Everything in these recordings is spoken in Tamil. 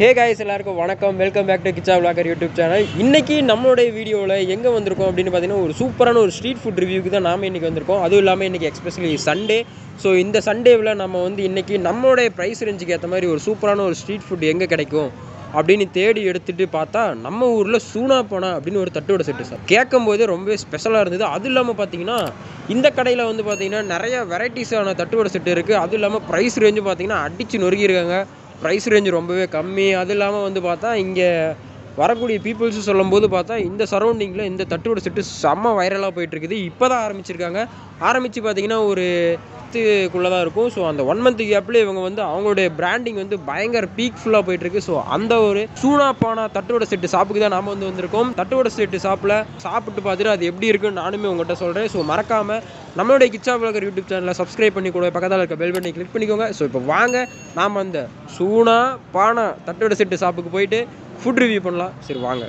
ஹே காய்ஸ் எல்லாருக்கும் வணக்கம். Welcome back to Kichcha vlogger YouTube channel இன்றைக்கி நம்மளுடைய வீடியோவில் எங்கே வந்திருக்கோம் அப்படின்னு பார்த்தீங்கன்னா ஒரு சூப்பரான ஒரு ஸ்ட்ரீட் ஃபுட் ரிவ்யூக்கு தான் நாம இன்னைக்கு வந்திருக்கோம். அதுவும் இல்லாமல் இன்னைக்கு எக்ஸ்பெஷலி சண்டே ஸோ இந்த சண்டேவில் நம்ம வந்து இன்றைக்கி நம்மளுடைய ப்ரைஸ் ரேஞ்சுக்கு ஏற்ற மாதிரி ஒரு சூப்பரான ஒரு ஸ்ட்ரீட் ஃபுட் எங்கே கிடைக்கும் அப்படின்னு தேடி எடுத்துட்டு பார்த்தா நம்ம ஊரில் சூனா போனா அப்படின்னு ஒரு தட்டோட செட்டு சார் கேட்கும் போதே ரொம்பவே ஸ்பெஷலாக இருந்தது. அதுவும் இல்லாமல் பார்த்தீங்கன்னா இந்த கடையில் வந்து பார்த்தீங்கன்னா நிறைய வெரைட்டிஸான தட்டுவடை செட்டு இருக்குது அதுவும் இல்லாமல் ப்ரைஸ் ரேஞ்சு பார்த்தீங்கன்னா அடிச்சு நொறுக்கியிருக்காங்க. ப்ரைஸ் ரேஞ்ச் ரொம்பவே கம்மி. அது இல்லாமல் வந்து பார்த்தா இங்கே வரக்கூடிய பீப்புள்ஸ் சொல்லும்போது பார்த்தா இந்த சரௌண்டிங்கில் இந்த தட்டோட செட்டு செம்ம வைரலாக போயிட்டுருக்குது இப்போ தான் ஆரம்பிச்சிருக்காங்க. ஆரம்பித்து பார்த்திங்கன்னா ஒரு மந்த்துக்குள்ளே தான் இருக்கும். ஸோ அந்த ஒன் மந்த் கேப்பில் இவங்க வந்து அவங்களுடைய பிராண்டிங் வந்து பயங்கர பீக் ஃபுல்லாக போயிட்டு இருக்கு ஸோ அந்த ஒரு சூனா பானா தட்டுவடை செட்டு ஷாப்புக்கு தான் நாம் வந்து வந்திருக்கோம். தட்டுவடை செட்டு ஷாப்பில் சாப்பிட்டு பார்த்துட்டு அது எப்படி இருக்குன்னு நானுமே உங்கள்கிட்ட சொல்கிறேன் ஸோ மறக்காமல் நம்மளுடைய கிச்சா விளக்கர் யூடியூப் சேனலை சப்ஸ்கிரைப் பண்ணி கூட பக்கத்தில் இருக்க பெல் பண்ணி கிளிக் பண்ணிக்கோங்க. ஸோ இப்போ வாங்க நாம் அந்த சூனா பானா தட்டுவடை செட்டு ஷாப்புக்கு போயிட்டு ஃபுட் ரிவ்யூ பண்ணலாம். சரி வாங்க.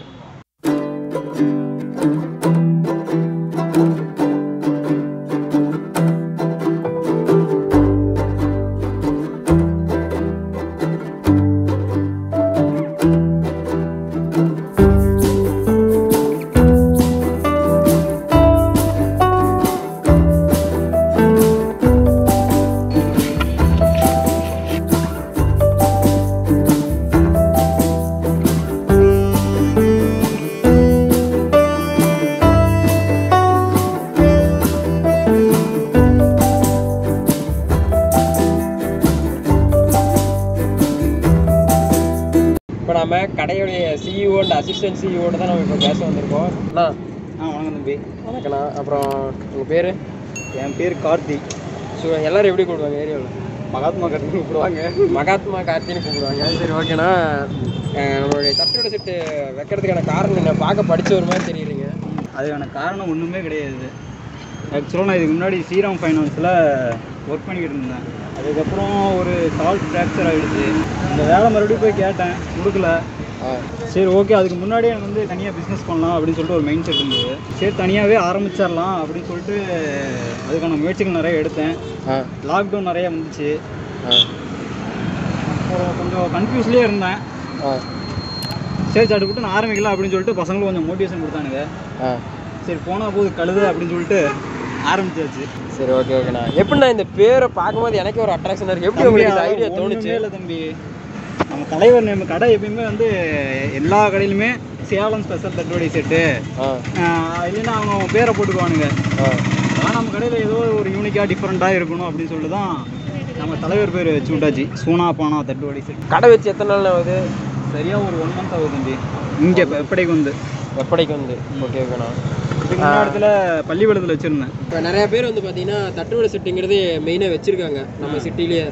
கடையுடைய சிஇஓ அண்ட் அசிஸ்டன்ட் சிஇஓட தான் நம்ம இப்போ பேச வந்திருக்கோம். அண்ணா. ஆ வணக்கம் தம்பி. வணக்கண்ணா அப்புறம் உங்கள் பேர்? என் பேர் கார்த்தி. ஸோ எல்லாரும் எப்படி கூப்பிடுவாங்க ஏரியாவில்? மகாத்மா கார்த்தி கூப்பிடுவாங்க. மகாத்மா கார்த்தின்னு கூப்பிடுவாங்க. சரி ஓகேண்ணா. நம்மளுடைய தட்டோட செட்டு வைக்கிறதுக்கான காரணம் என்ன? பார்க்க படிச்ச ஒரு மாதிரி தெரியுறீங்க அதுக்கான காரணம் ஒன்றுமே கிடையாது. ஆக்சுவலாக நான் இதுக்கு முன்னாடி ஸ்ரீராம் ஃபைனான்ஸில் ஒர்க் பண்ணிக்கிட்டு இருந்தேன். அதுக்கப்புறம் ஒரு கால் ஃப்ராக்சர் ஆகிடுச்சு இந்த வேலை மறுபடியும் போய் கேட்டேன். கொடுக்கல. சரி ஓகே அதுக்கு முன்னாடி எனக்கு வந்து தனியாக பிஸ்னஸ் பண்ணலாம் அப்படின்னு சொல்லிட்டு ஒரு மைண்ட் செட் இருந்தது. சரி தனியாகவே ஆரம்பிச்சிடலாம் அப்படின்னு சொல்லிட்டு அதுக்கான முயற்சிகள் நிறைய எடுத்தேன். லாக்டவுன் நிறைய வந்துச்சு. அப்புறம் கொஞ்சம் கன்ஃபியூஸ்லேயே இருந்தேன். சரி சட்டுப்பட்டு நான் ஆரம்பிக்கலாம் அப்படின்னு சொல்லிட்டு பசங்களும் கொஞ்சம் மோட்டிவேஷன் கொடுத்தானுங்க. சரி போனால் போது கழுது அப்படின்னு சொல்லிட்டு ஆரம்பிச்சாச்சு. சரி ஓகே ஓகேண்ணா எப்படிண்ணா இந்த பேரை பார்க்கும்போது எனக்கே ஒரு அட்ராக்ஷன் இருக்கு. எப்படி உங்களுக்கு ஐடியா தோணுச்சு? இல்லை தம்பி. நம்ம தலைவர் நம்ம கடை எப்பயுமே வந்து எல்லா கடையிலுமே சேலம் ஸ்பெஷல் தட்டுவடை செட்டு இல்லைன்னா அவங்க பேரை போட்டுக்குவானுங்க. ஆனால் நம்ம கடையில் ஏதோ ஒரு யூனிக்காக டிஃப்ரெண்ட்டாக இருக்கணும் அப்படின்னு சொல்லிட்டு தான் நம்ம தலைவர் பேர் வச்சு விட்டாச்சு சூனா பானா தட்டுவடை செட் கடை வச்சு எத்தனை நாள் ஆகுது சரியாக ஒரு ஒன் மந்த் ஆகுது தம்பி. இங்கே எப்படிக்கு வந்து? எப்படிக்கு வந்து? ஓகே ஓகேண்ணா இடத்துல பள்ளிக்கூடத்தில் வச்சுருந்தேன். இப்போ நிறைய பேர் வந்து பார்த்தீங்கன்னா தட்டுவடை செட்டுங்கிறது மெயினாக வச்சுருக்காங்க. நம்ம சிட்டிலேயே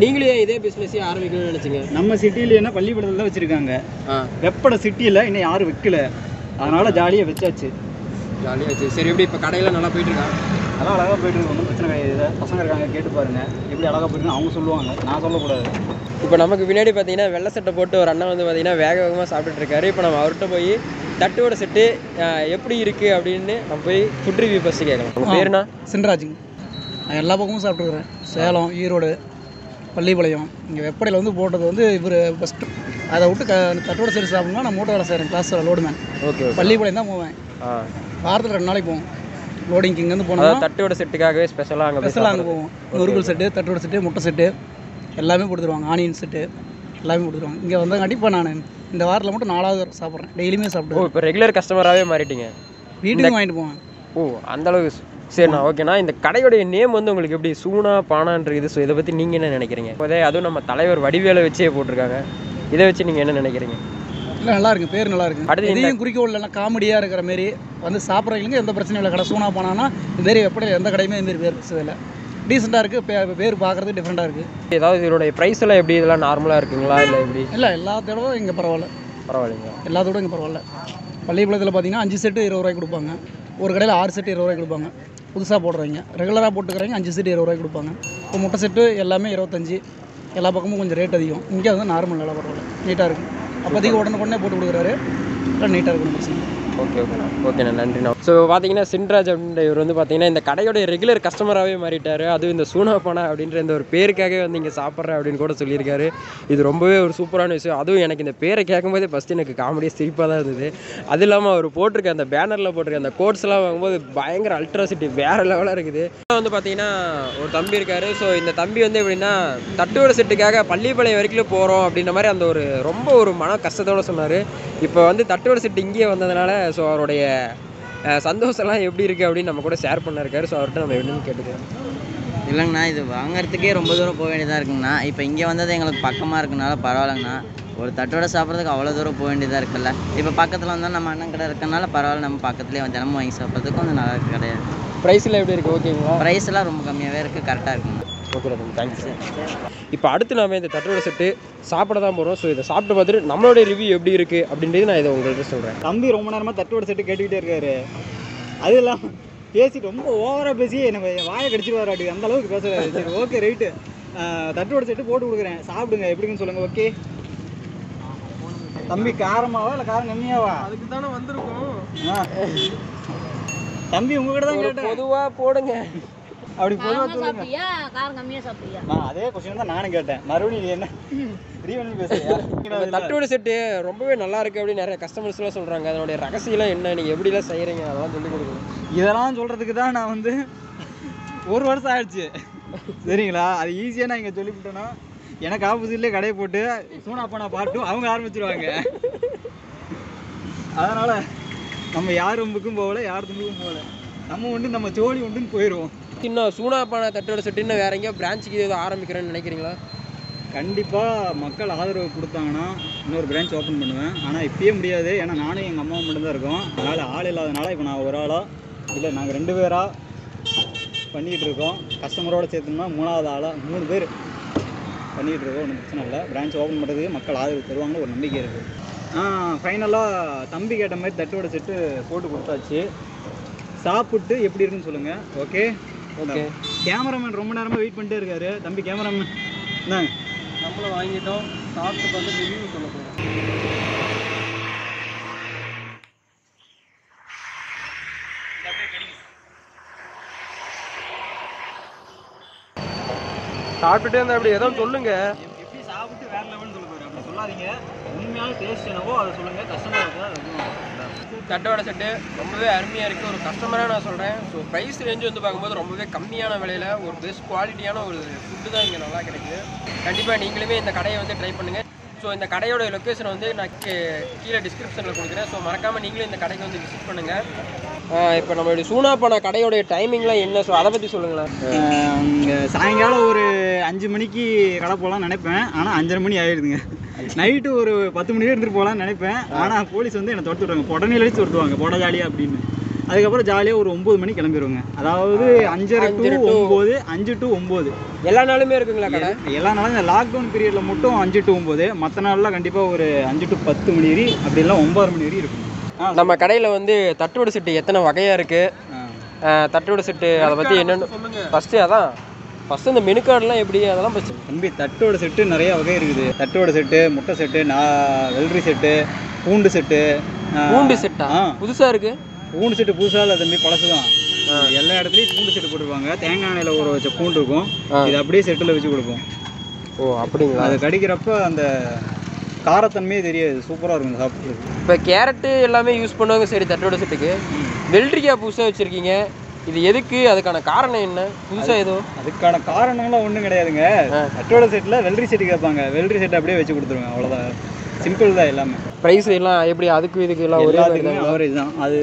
நீங்களே இதே பிஸ்னஸே ஆரம்பிக்கணும்னு நினச்சிங்க? நம்ம சிட்டியில் என்ன பள்ளிக்கூடத்தில் தான் வச்சுருக்காங்க. ஆ. வெப்பட சிட்டியில் இன்னும் யாரும் வைக்கல. அதனால் ஜாலியாக வச்சாச்சு. ஜாலியாக வச்சு. சரி எப்படி இப்போ கடையெல்லாம் நல்லா போயிட்டு இருக்கா அதெல்லாம் அழகாக போயிட்டு இருக்கு ஒன்றும் பிரச்சனை கிடையாது. பசங்க இருக்காங்க கேட்டு பாருங்க. எப்படி அழகாக போயிட்டு அவங்க சொல்லுவாங்க. நான் சொல்லக்கூடாது. இப்போ நமக்கு பின்னாடி பார்த்தீங்கன்னா வெள்ளை சட்டை போட்டு ஒரு அண்ணன் வந்து பார்த்தீங்கன்னா வேக வேகமாக சாப்பிட்டுட்டு இருக்காரு இப்போ நம்ம அவர்கிட்ட போய் தட்டுவோட செட்டு எப்படி இருக்குது அப்படின்னு நம்ம போய் ஃபுட் ரிவ்யூ ஃபஸ்ட்டு கேட்கலாம். பேருண்ணா சின்ராஜுங்க. நான் எல்லா பக்கமும் சாப்பிட்ருக்குறேன் சேலம் ஈரோடு பள்ளிப்பாளையம். இங்கே வெப்படையில் வந்து போட்டது வந்து இவர் ஃபஸ்ட்டு அதை விட்டு க தட்டோட சரி சாப்பிடணும்னா நான் மூட்டை வேலை செய்கிறேன் கிளாஸ் லோடுமேன் ஓகே பள்ளிப்பாளையம் தான் போவேன். வாரத்தில் ரெண்டு நாளைக்கு போவோம். லோடிங்க்கு இங்கேருந்து போனோம்னா தட்டுவோட செட்டுக்காகவே ஸ்பெஷலாக அங்கே ஸ்பெஷலாக அங்கே போவோம். நொறுக்கல் செட்டு தட்டோட செட்டு முட்டை செட்டு எல்லாமே கொடுத்துருவாங்க. ஆனியன் செட்டு எல்லாமே கொடுத்துருவாங்க. இங்கே வந்தங்காட்டி இப்போ நான் இந்த வாரத்தில் மட்டும் நாலாவது சாப்பிட்றேன். டெய்லியுமே சாப்பிடுவேன் இப்போ ரெகுலர் கஸ்டமராகவே மாறிட்டீங்க. வீட்டுக்கும் வாங்கிட்டு போவேன். ஓ அந்த அளவுக்கு சு- சரிண்ணா ஓகேண்ணா இந்த கடையோடைய நேம் வந்து உங்களுக்கு எப்படி? சூனா பானான்ற இது ஸோ இதை பற்றி நீங்கள் என்ன நினைக்கிறீங்க? இப்போதே அதுவும் நம்ம தலைவர் வடிவேலை வச்சே போட்டிருக்காங்க. இதை வச்சு நீங்கள் என்ன நினைக்கிறீங்க? இல்லை நல்லா இருக்கு. பேர் நல்லா இருக்கு. அடுத்து இதையும் குறிக்கோள் இல்லைன்னா காமெடியாக இருக்கிற மாரி வந்து சாப்பிட்றவங்களுக்கு எந்த பிரச்சனையும் இல்லை. கடை சூனா போனான்னா இந்த மாரி எப்படி எந்த கடையுமே இந்த மாரி பேர் பேசுறதில்ல டீசெண்டாக இருக்குது பே பேர் பார்க்குறது டிஃப்ரெண்ட்டாக இருக்குது ஏதாவது இதோடைய ப்ரைஸ் எல்லாம் எப்படி? இதெல்லாம் நார்மலாக இருக்குங்களா? இல்லை எப்படி? இல்லை எல்லாத்தோட இங்கே பரவாயில்ல. பரவாயில்லைங்களா? எல்லாத்தோட இங்கே பரவாயில்ல. பள்ளிப்பாளையத்தில் பார்த்தீங்கன்னா அஞ்சு செட்டு இருபது ரூபாய்க்கு கொடுப்பாங்க. ஒரு கடையில் ஆறு செட்டு இருபது ரூபாய்க்கு கொடுப்பாங்க. புதுசாக போடுறவங்க. ரெகுலராக போட்டுக்கிறவங்க அஞ்சு செட்டு இருபது ரூபாய்க்கு கொடுப்பாங்க. இப்போ முட்டை செட்டு எல்லாமே இருபத்தஞ்சி. எல்லா பக்கமும் கொஞ்சம் ரேட் அதிகம். இங்கே வந்து நார்மல் நல்லா பரவாயில்ல. நீட்டாக இருக்கும் அப்போதைக்கு உடனே உடனே போட்டு கொடுக்குறாரு. நீட்டாக இருக்கும் பிரச்சனை ஓகே ஓகேண்ணா ஓகேண்ணா நன்றிண்ணா ஸோ பார்த்தீங்கன்னா சின்ராஜ் அப்படின்ற இவர் வந்து பார்த்தீங்கன்னா இந்த கடையோட ரெகுலர் கஸ்டமராகவே மாறிட்டார். அதுவும் இந்த சூனா பானா அப்படின்ற இந்த ஒரு பேருக்காகவே வந்து இங்கே சாப்பிட்றேன் அப்படின்னு கூட சொல்லியிருக்காரு. இது ரொம்பவே ஒரு சூப்பரான விஷயம். அதுவும் எனக்கு இந்த பேரை கேட்கும்போதே ஃபஸ்ட்டு எனக்கு காமெடியாக சிரிப்பாக தான் இருந்தது. அது இல்லாமல் அவர் போட்டிருக்க அந்த பேனரில் போட்டிருக்க அந்த கோட்ஸ்லாம் வாங்கும்போது பயங்கர அல்ட்ராசிட்டி வேறு லெவலாக இருக்குது. வந்து பார்த்தீங்கன்னா ஒரு தம்பி இருக்கார். ஸோ இந்த தம்பி வந்து எப்படின்னா தட்டுவடை செட்டுக்காக பள்ளிப்பாளையம் வரைக்கும் போகிறோம் அப்படின்ற மாதிரி அந்த ஒரு ரொம்ப ஒரு மன கஷ்டத்தோடு சொன்னார். இப்போ வந்து தட்டுவடை செட்டு இங்கேயே வந்ததுனால ஸோ அவருடைய சந்தோஷம்லாம் எப்படி இருக்குது அப்படின்னு நம்ம கூட ஷேர் பண்ணிருக்காரு. ஸோ அவர்கிட்ட நம்ம என்னன்னு கேட்டுக்கிறோம் இல்லைங்கண்ணா இது வாங்குறதுக்கே ரொம்ப தூரம் போக வேண்டியதாக இருக்குங்கண்ணா. இப்போ இங்கே வந்தது எங்களுக்கு பக்கமாக இருக்கனால பரவாயில்லைங்கண்ணா. ஒரு தட்டோட சாப்பிட்றதுக்கு அவ்வளோ தூரம் போக வேண்டியதாக இருக்குல்ல. இப்போ பக்கத்தில் வந்தால் நம்ம அண்ணன் கடை இருக்கனால பரவாயில்ல நம்ம பக்கத்துலேயே தினமும் வாங்கி சாப்பிட்றதுக்கு கொஞ்சம் நல்லா இருக்கு கிடையாது ப்ரைஸில் எப்படி இருக்குது ஓகேங்களா ப்ரைஸ் எல்லாம் ரொம்ப கம்மியாகவே இருக்குது கரெக்டாக இருக்குங்கண்ணா. ஓகே ரத்தன் தேங்க்ஸ் இப்போ அடுத்து நாம இந்த தட்டுவடை செட்டு சாப்பிட தான் போகிறோம் ஸோ இதை சாப்பிட்டு பார்த்துட்டு நம்மளுடைய ரிவ்யூ எப்படி இருக்குது அப்படின்றது நான் இதை உங்கள்கிட்ட சொல்கிறேன் தம்பி ரொம்ப நேரமாக தட்டுவடை செட்டு கேட்டுக்கிட்டே இருக்காரு. அது இல்லாமல் பேசிட்டு ரொம்ப ஓவராக பேசி எனக்கு வாயை கடிச்சிருவாரு அப்படி. அந்த அளவுக்கு பேசுறாரு. சரி ஓகே ரைட்டு தட்டுவடை செட்டு போட்டு கொடுக்குறேன். சாப்பிடுங்க எப்படின்னு சொல்லுங்க ஓகே தம்பி காரமாவா இல்லை காரம் கம்மியாவா? அதுக்கு தானே வந்திருக்கோம். தம்பி உங்ககிட்ட தான் கேட்டேன். பொதுவாக போடுங்க. அப்படி சொல்லுங்க. சாப்பிட்டியா? காரம் கம்மியா சாப்பிட்டியா? நான் அதே கொஸ்டின் தான் நானும் கேட்டேன். மறுபடியும் நீ என்ன? ரீவன் பேசுறியா இந்த தட்டுவடை செட்டு ரொம்பவே நல்லா இருக்கு அப்படின்னு நிறைய கஸ்டமர்ஸ்லாம் சொல்கிறாங்க அதனுடைய ரகசியம்லாம் என்ன? நீங்கள் எப்படிலாம் செய்கிறீங்க அதெல்லாம் சொல்லி கொடுக்கணும் இதெல்லாம் சொல்கிறதுக்கு தான் நான் வந்து ஒரு வருஷம் ஆயிடுச்சு. சரிங்களா? அது ஈஸியாக நான் இங்கே சொல்லிவிட்டேன்னா எனக்கு ஆப்போசிட்லேயே கடையை போட்டு சூனா பானா பாட்டும் அவங்க ஆரம்பிச்சிருவாங்க. அதனால் நம்ம யார் தும்புக்கும் போகல யார் தும்புக்கும் போகல. நம்ம உண்டு நம்ம ஜோலி உண்டுன்னு போயிடுவோம். இன்னும் சூனாப்பான தட்டுவடை செட்டு வேற எங்கேயோ பிரான்ச்சுக்கு ஏதோ ஆரம்பிக்கிறேன்னு நினைக்கிறீங்களா? கண்டிப்பாக மக்கள் ஆதரவு கொடுத்தாங்கன்னா இன்னொரு பிரான்ச் ஓப்பன் பண்ணுவேன். ஆனால் இப்பயே முடியாது. ஏன்னா நானும் எங்கள் அம்மாவும் மட்டும்தான் இருக்கோம். அதனால் ஆள் இல்லாதனால இப்போ நான் ஒரு ஆளாக இல்லை நாங்கள் ரெண்டு பேராக பண்ணிக்கிட்டு இருக்கோம். கஸ்டமரோட சேர்த்தோம்னா மூணாவது ஆளாக மூணு பேர் பண்ணிகிட்டு இருக்கோம். ஒன்றும் பிரச்சனை இல்லை. பிரான்ச் ஓப்பன் பண்ணுறதுக்கு மக்கள் ஆதரவு தருவாங்கன்னு ஒரு நம்பிக்கை இருக்குது ஆ ஃபைனலாக தம்பி கேட்ட மாதிரி தட்டோட செட்டு போட்டு கொடுத்தாச்சு. சாப்பிட்டு எப்படி இருக்குன்னு சொல்லுங்கள் ஓகே? ஓகே. கேமராமேன் ரொம்ப நேரமாக வெயிட் பண்ணிட்டே இருக்காரு. தம்பி கேமராமேன் என்னங்க நம்மளும் வாங்கிட்டோம். சாப்பிட்டு வந்து ரிவ்யூ சொல்ல போகிறோம் சாப்பிட்டுட்டே இருந்தா அப்படி ஏதோ சொல்லுங்க. எப்- எப்படி சாப்பிட்டு வேற லெவல்னு சொல்ல போறேன் அப்படி சொல்லாதீங்க. உண்மையான டேஸ்ட் என்னவோ அதை சொல்லுங்கள் கஸ்டமருக்கு தட்டோட செட்டு ரொம்பவே அருமையாக இருக்குது ஒரு கஸ்டமராக நான் சொல்கிறேன் ஸோ ப்ரைஸ் ரேஞ்சு வந்து பார்க்கும்போது ரொம்பவே கம்மியான விலையில் ஒரு பெஸ்ட் குவாலிட்டியான ஒரு ஃபுட்டு தான் இங்கே நல்லா கிடைக்குது. கண்டிப்பாக நீங்களுமே இந்த கடையை வந்து ட்ரை பண்ணுங்கள் ஸோ இந்த கடையோட லொக்கேஷன் வந்து நான் கீ- கீழே டிஸ்கிரிப்ஷனில் கொடுக்குறேன். ஸோ மறக்காமல் நீங்களும் இந்த கடைக்கு வந்து விசிட் பண்ணுங்கள் இப்போ நம்மளுடைய சூனாப்பான கடையோடைய டைமிங்லாம் என்ன? ஸோ அதை பற்றி சொல்லுங்களேன். சாயங்காலம் ஒரு அஞ்சு மணிக்கு கடை போகலாம்னு நினைப்பேன். ஆனால் அஞ்சரை மணி ஆயிடுதுங்க நைட்டு ஒரு பத்து மணி இருந்துட்டு போகலான்னு நினைப்பேன். ஆனால் போலீஸ் வந்து என்னை துரத்து விட்றாங்க உடனே வச்சு துரத்துவாங்க போட ஜாலியாக அப்படின்னு. அதுக்கப்புறம் ஜாலியாக ஒரு ஒம்பது மணிக்கு கிளம்பிடுவாங்க அதாவது அஞ்சரை டு ஒம்பது அஞ்சு டு ஒம்பது எல்லா நாளுமே இருக்குங்களா கடை? எல்லா நாளும் இந்த லாக்டவுன் பீரியடில் மட்டும் அஞ்சு டு ஒம்பது மற்ற நாள்லாம் கண்டிப்பாக ஒரு அஞ்சு டு பத்து மணி வரை அப்படி இல்லைனா ஒம்பது மணி வரை இருக்கும். நம்ம கடையில் வந்து தட்டுவடை செட்டு எத்தனை வகையாக இருக்குது. தட்டுவடை செட்டு அதை பற்றி என்னென்னு ஃபஸ்ட்டு அதான். ஃபஸ்ட்டு இந்த மெனு கார்டெலாம் எப்படி? அதெல்லாம் ஃபஸ்ட்டு தம்பி தட்டோட செட்டு நிறைய வகை இருக்குது. தட்டோட செட்டு முட்டை செட்டு நான் வெள்ளரி செட்டு பூண்டு செட்டு பூண்டு செட்டா? புதுசாக இருக்குது பூண்டு செட்டு புதுசாக இல்லை தம்பி பழசு தான். எல்லா இடத்துலையும் பூண்டு செட்டு போட்டுருப்பாங்க. தேங்காய் எண்ணெயில் ஊற வச்ச பூண்டு இருக்கும். இது அப்படியே செட்டில் வச்சு கொடுப்போம். ஓ அப்படிங்களா? அது கடிக்கிறப்ப அந்த காரத்தன்மையே தெரியாது. சூப்பராக இருக்கும் சாப்பிட்றதுக்கு இப்போ கேரட்டு எல்லாமே யூஸ் பண்ணுவாங்க. சரி தட்டோட செட்டுக்கு. வெள்ளரிக்காய் புதுசாக வச்சுருக்கீங்க. இது எதுக்கு? அதுக்கான காரணம் என்ன? புதுசாக எதுவும்? அதுக்கான காரணம்லாம் ஒன்றும் கிடையாதுங்க. தட்டோட செட்டில் வெள்ளரி செட்டு கேட்பாங்க. வெள்ளரி செட்டு அப்படியே வச்சு கொடுத்துருவேன் அவ்வளோதான் சிம்பிள் தான் எல்லாமே. ப்ரைஸ் எல்லாம் எப்படி அதுக்கு இதுக்கு எல்லாம் ஒரே ஆவரேஜ் தான்? அது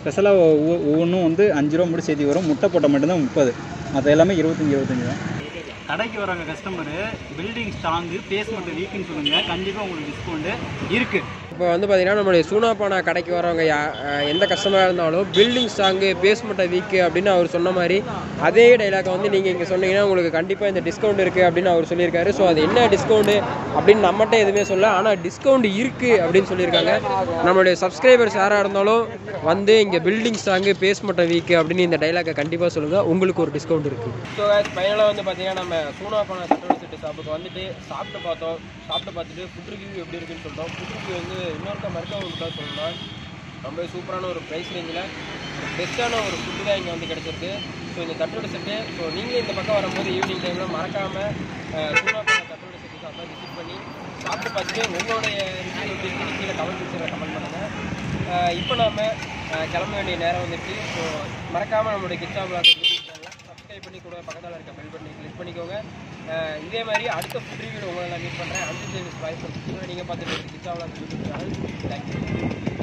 ஸ்பெஷலாக ஒவ்வொன்றும் வந்து அஞ்சு ரூபா மட்டும் சேர்த்து வரும். முட்டை போட்டால் மட்டும்தான் முப்பது. மற்ற எல்லாமே இருபத்தஞ்சி இருபத்தஞ்சி தான். கடைக்கு வரவங்க கஸ்டமரு பில்டிங் ஸ்ட்ராங்கு பேஸ்மெண்ட் வீக்குன்னு சொல்லுங்கள் கண்டிப்பாக உங்களுக்கு டிஸ்கவுண்ட்டு இருக்குது இப்போ வந்து பார்த்தீங்கன்னா நம்மளுடைய சூனாப்பானா கடைக்கு வரவங்க யா எந்த கஷ்டமாக இருந்தாலும் பில்டிங் ஸ்ட்ராங்கு பேஸ்மெண்ட்டை வீக்கு அப்படின்னு அவர் சொன்ன மாதிரி அதே டைலாக் வந்து நீங்கள் இங்கே சொன்னீங்கன்னா உங்களுக்கு கண்டிப்பாக இந்த டிஸ்கவுண்ட் இருக்குது அப்படின்னு அவர் சொல்லியிருக்காரு. ஸோ அது என்ன டிஸ்கவுண்ட்டு அப்படின்னு நம்மகிட்ட எதுவுமே சொல்ல ஆனால் டிஸ்கவுண்ட் இருக்குது அப்படின்னு சொல்லியிருக்காங்க. நம்மளுடைய சப்ஸ்கிரைபர்ஸ் யாராக இருந்தாலும் வந்து இங்கே பில்டிங் ஸ்ட்ராங்கு பேஸ்மெண்ட்டை வீக்கு அப்படின்னு இந்த டைலாக்கை கண்டிப்பாக சொல்லுங்கள் உங்களுக்கு ஒரு டிஸ்கவுண்ட் இருக்குது ஸோ ஃபைனலாக வந்து பார்த்தீங்கன்னா நம்ம சூனாப்பானா சட்டோட சாப்பிட்டு வந்துட்டு சாப்பிட்டு பார்த்தோம். சாப்பிட்டு பார்த்துட்டு ஃபுட் ரிவ்யூ எப்படி இருக்குன்னு சொல்லிட்டோம். ஃபுட் ரிவ்யூ வந்து இன்னொருக்க மருத்துவ சொல்லணும்னா ரொம்ப சூப்பரான ஒரு ப்ரைஸ் ரேஞ்சில் ஒரு பெஸ்ட்டான ஒரு ஃபுட்டு தான் இங்கே வந்து கிடச்சிருக்கு. ஸோ இந்த தட்டோட செட்டு ஸோ நீங்களே இந்த பக்கம் வரும்போது ஈவினிங் டைமில் மறக்காமல் சூடாக தட்டோட செட்டு சாப்பிட்டா விசிட் பண்ணி சாப்பிட்டு பார்த்துட்டு உங்களுடைய ரிவ்யூ கீழே கமெண்ட் பிக்சரில் கமெண்ட் பண்ணுங்கள் இப்போ நாம் கிளம்ப வேண்டிய நேரம் வந்துட்டு ஸோ மறக்காமல் நம்மளுடைய கிச்சா பிளாக் சப்ஸ்கிரைப் பண்ணி கூட பக்கத்தில் இருக்க பெல் பட்டனை கிளிக் பண்ணிக்கோங்க. இதே மாதிரி அடுத்த ஃபுட் உங்களை நான் மீட் பண்ணுறேன் அஞ்சு சேனல் நீங்கள் பார்த்துட்டு கிச்சா தேங்க்யூ